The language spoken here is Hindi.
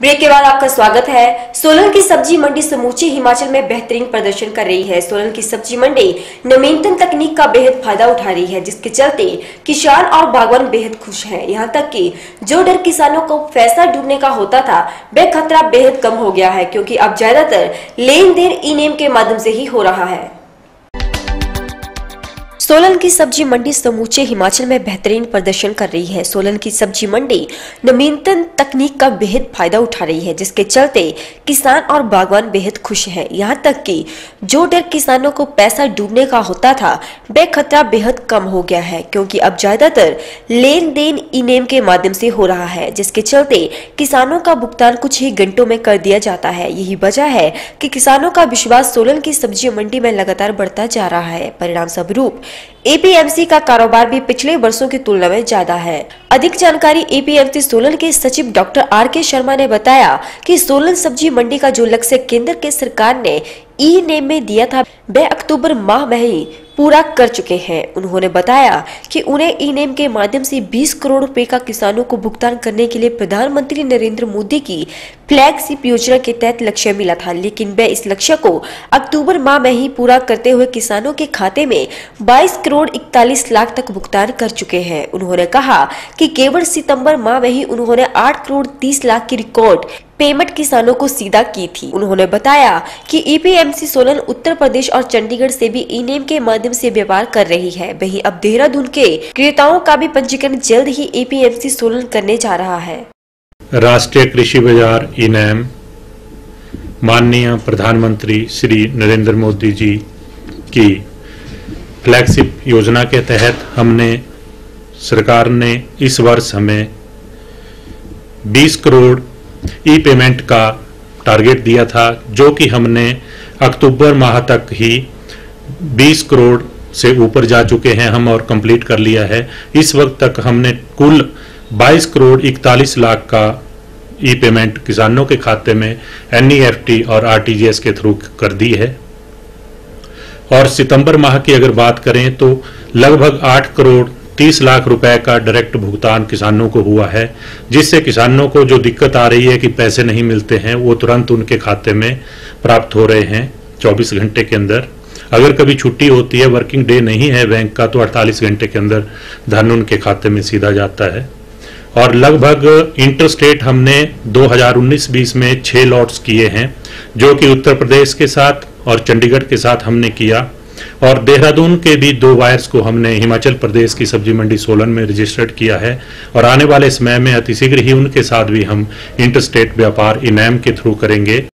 ब्रेक के बाद आपका स्वागत है। सोलन की सब्ज़ी मंडी समूचे हिमाचल में बेहतरीन प्रदर्शन कर रही है। सोलन की सब्ज़ी मंडी नवीनतम तकनीक का बेहद फ़ायदा उठा रही है, जिसके चलते किसान और बागवान बेहद खुश हैं। यहाँ तक कि जो डर किसानों को पैसा डूबने का होता था वह खतरा बेहद कम हो गया है, क्योंकि अब ज़्यादातर लेन देन ई नेम के माध्यम से ही हो रहा है। सोलन की सब्ज़ी मंडी समूचे हिमाचल में बेहतरीन प्रदर्शन कर रही है। सोलन की सब्ज़ी मंडी नवीनतम तकनीक का बेहद फ़ायदा उठा रही है, जिसके चलते किसान और बागवान बेहद खुश हैं। यहाँ तक कि जो डर किसानों को पैसा डूबने का होता था वह खतरा बेहद कम हो गया है, क्योंकि अब ज़्यादातर लेन देन ई नेम के माध्यम से हो रहा है, जिसके चलते किसानों का भुगतान कुछ ही घंटों में कर दिया जाता है। यही वजह है कि किसानों का विश्वास सोलन की सब्ज़ी मंडी में लगातार बढ़ता जा रहा है। परिणाम स्वरूप एपीएमसी का कारोबार भी पिछले वर्षों की तुलना में ज़्यादा है। अधिक जानकारी एपीएमसी सोलन के सचिव डॉक्टर आर के शर्मा ने बताया कि सोलन सब्ज़ी मंडी का जो लक्ष्य केंद्र के सरकार ने ई नेम में दिया था, वह अक्टूबर माह में ही पूरा कर चुके हैं। उन्होंने बताया कि उन्हें ई नेम के माध्यम से 20 करोड़ रुपए का किसानों को भुगतान करने के लिए प्रधानमंत्री नरेंद्र मोदी की फ्लैगशिप योजना के तहत लक्ष्य मिला था। लेकिन वे इस लक्ष्य को अक्टूबर माह में ही पूरा करते हुए किसानों के खाते में 22 करोड़ इकतालीस लाख तक भुगतान कर चुके हैं। उन्होंने कहा कि केवल सितंबर माह में ही उन्होंने आठ करोड़ तीस लाख की रिकॉर्ड पेमेंट किसानों को सीधा की थी। उन्होंने बताया कि ईपीएमसी सोलन उत्तर प्रदेश और चंडीगढ़ से भी ई नेम के माध्यम से व्यापार कर रही है। वहीं अब देहरादून के क्रेताओं का भी पंजीकरण जल्द ही ईपीएमसी सोलन करने जा रहा है। राष्ट्रीय कृषि बाज़ार इनैम माननीय प्रधानमंत्री श्री नरेंद्र मोदी जी की फ्लैगशिप योजना के तहत हमने, सरकार ने इस वर्ष हमें 20 करोड़ ई पेमेंट का टारगेट दिया था, जो कि हमने अक्टूबर माह तक ही 20 करोड़ से ऊपर जा चुके हैं, हम और कंप्लीट कर लिया है। इस वक्त तक हमने कुल 22 करोड़ 41 लाख का ई पेमेंट किसानों के खाते में एनईएफटी और आरटीजीएस के थ्रू कर दी है। और सितंबर माह की अगर बात करें तो लगभग 8 करोड़ 30 लाख रुपए का डायरेक्ट भुगतान किसानों को हुआ है, जिससे किसानों को जो दिक्कत आ रही है कि पैसे नहीं मिलते हैं, वो तुरंत उनके खाते में प्राप्त हो रहे हैं 24 घंटे के अंदर। अगर कभी छुट्टी होती है, वर्किंग डे नहीं है बैंक का तो 48 घंटे के अंदर धन उनके खाते में सीधा जाता है। और लगभग इंटर स्टेट हमने 2019-20 में छह लॉट्स किए हैं, जो कि उत्तर प्रदेश के साथ और चंडीगढ़ के साथ हमने किया। और देहरादून के भी दो वायर्स को हमने हिमाचल प्रदेश की सब्ज़ी मंडी सोलन में रजिस्टर्ड किया है और आने वाले समय में अतिशीघ्र ही उनके साथ भी हम इंटर स्टेट व्यापार इनैम के थ्रू करेंगे।